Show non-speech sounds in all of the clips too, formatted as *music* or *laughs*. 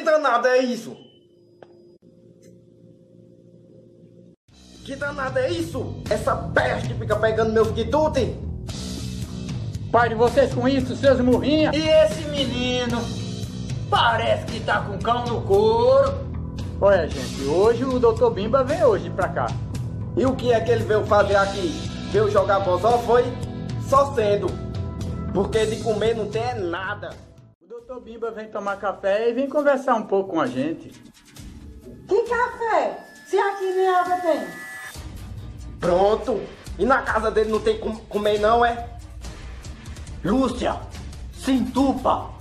danado é isso? Que danado é isso? Essa peste fica pegando meus quitutes? Pai de vocês com isso, seus murrinhas. E esse menino? Parece que tá com cão no couro. Olha, gente, hoje o Dr. Bimba vem hoje pra cá. E o que é que ele veio fazer aqui? Veio jogar bozó, foi? Só sendo. Porque de comer não tem nada. O Dr. Bimba vem tomar café e vem conversar um pouco com a gente. Que café? Se aqui nem água tem. Pronto. E na casa dele não tem como comer não, é? Lúcia, se entupa.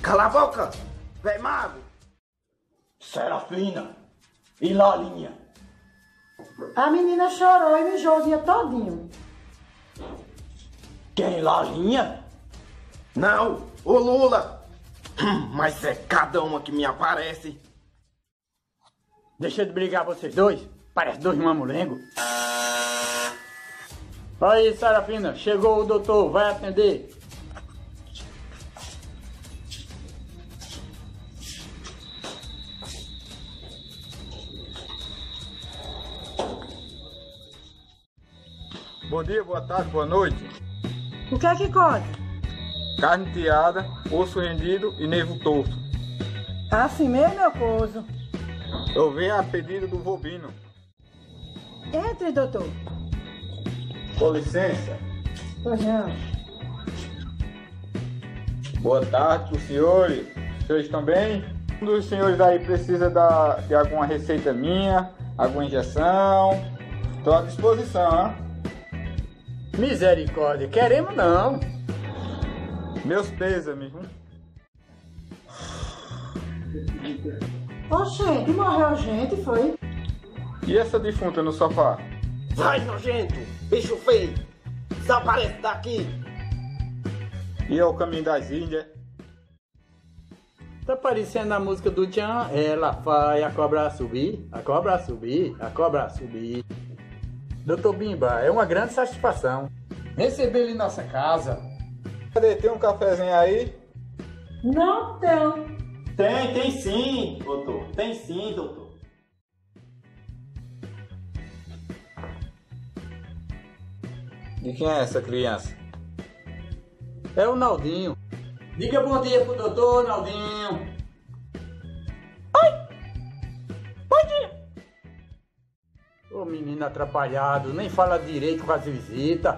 Cala a boca, véi mago. Serafina e Lalinha. A menina chorou e mijou o dia todinho. Quem, Lalinha? Não, o Lula. *clears throat* Mas é cada uma que me aparece. Deixa de brigar vocês dois. Parece dois mamulengos. Aí, Sarafina, chegou o doutor, vai atender. Bom dia, boa tarde, boa noite. O que é que corta? Carne tiada, osso rendido e nervo torto. Assim mesmo, meu coso. Eu venho a pedido do Vobino. Entre, doutor. Com licença. Pois não. Boa tarde para os senhores. Os senhores estão bem? Um dos senhores aí precisa da, de alguma receita minha, alguma injeção. Estou à disposição, hein? Misericórdia, queremos não. Meus pêsames, viu? Oxente, morreu gente, foi? E essa defunta no sofá? Sai, nojento, bicho feio. Desaparece daqui. E é o caminho das Índias? Tá parecendo a música do Tchan. Ela vai a cobra subir, a cobra subir, a cobra subir. Doutor Bimba, é uma grande satisfação receber ele em nossa casa. Cadê? Tem um cafezinho aí? Não tem. Tem, tem sim, doutor. Tem sim, doutor. De quem é essa criança? É o Naldinho. Diga bom dia pro doutor, Naldinho. Bom dia. Ô menino atrapalhado, nem fala direito com as visitas.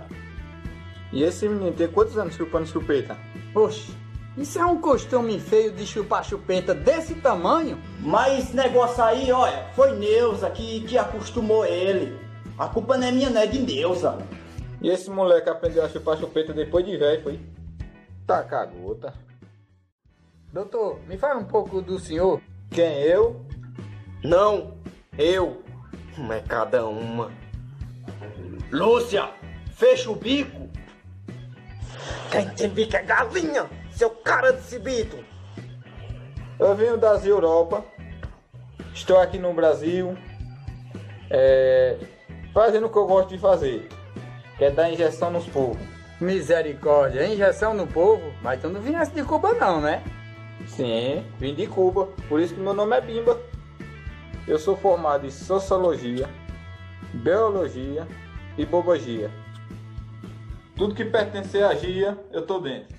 E esse menino tem quantos anos chupando chupeta? Oxe, isso é um costume feio de chupar chupeta desse tamanho? Mas esse negócio aí, olha, foi Neuza que, que acostumou ele. A culpa não é minha, não é de Neuza. E esse moleque aprendeu a chupar chupeta depois de velho, foi? Tá cagota. Doutor, me fala um pouco do senhor. Quem, eu? Não, eu. Hum, É cada uma. Lúcia, fecha o bico. Quem tem bico é galinha, seu cara de cibito. Eu venho das Europa. Estou aqui no Brasil. É, fazendo o que eu gosto de fazer. Que é dar injeção nos povos. Misericórdia, injeção no povo? Mas tu não viesse de Cuba não, né? Sim, vim de Cuba. Por isso que meu nome é Bimba. Eu sou formado em Sociologia, Biologia e Bobagia. Tudo que pertencer a Gia, eu tô dentro.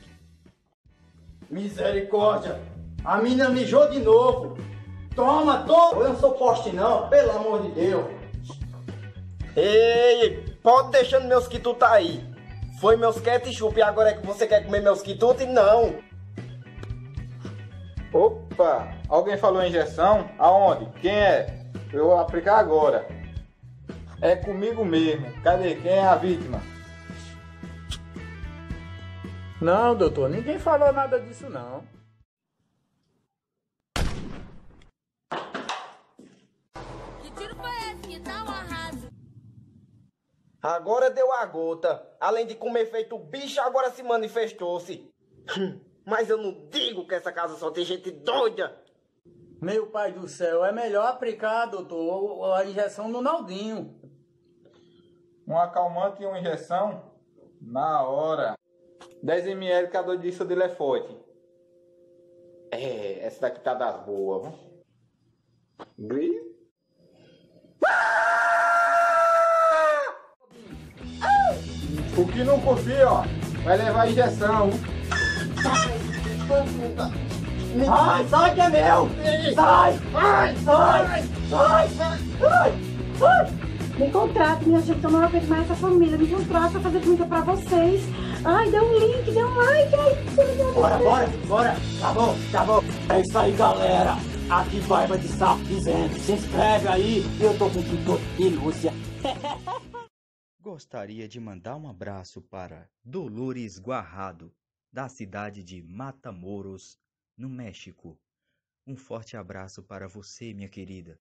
Misericórdia. A mina mijou de novo. Toma, toma. Eu não sou poste não, pelo amor de Deus. Ei, pode deixando meus quitutos aí. Foi meus ketchup e agora é que você quer comer meus quitutos? Não. Opa! Alguém falou injeção? Aonde? Quem é? Eu vou aplicar agora. É comigo mesmo. Cadê? Quem é a vítima? Não, doutor, ninguém falou nada disso não. Que tiro foi esse? Que tá um arraso. Agora deu a gota. Além de comer feito bicho, agora se manifestou-se. Hum, Mas eu não digo que essa casa só tem gente doida. Meu pai do céu, é melhor aplicar, doutor, a injeção no Naldinho. Um acalmante e uma injeção? Na hora. 10 ml cada disso de Leforte. É, É, essa daqui tá das boas, viu? Gris? O que não confia, ó, vai levar injeção. Sai, sai que é meu! Sai! Sai! Sai! Sai! Sai! Sai! Me contrata, minha gente, eu não aguento mais essa família. Me contrata pra fazer comida pra vocês. Ai, dê um link, dê um like aí. Bora, bora, bora! Tá bom, tá bom! É isso aí, galera! Aqui Barba de Sapo dizendo, se inscreve aí, eu tô com tudo e Lúcia. *laughs* Gostaria de mandar um abraço para Dolores Guarrado, da cidade de Matamoros, no México. Um forte abraço para você, minha querida.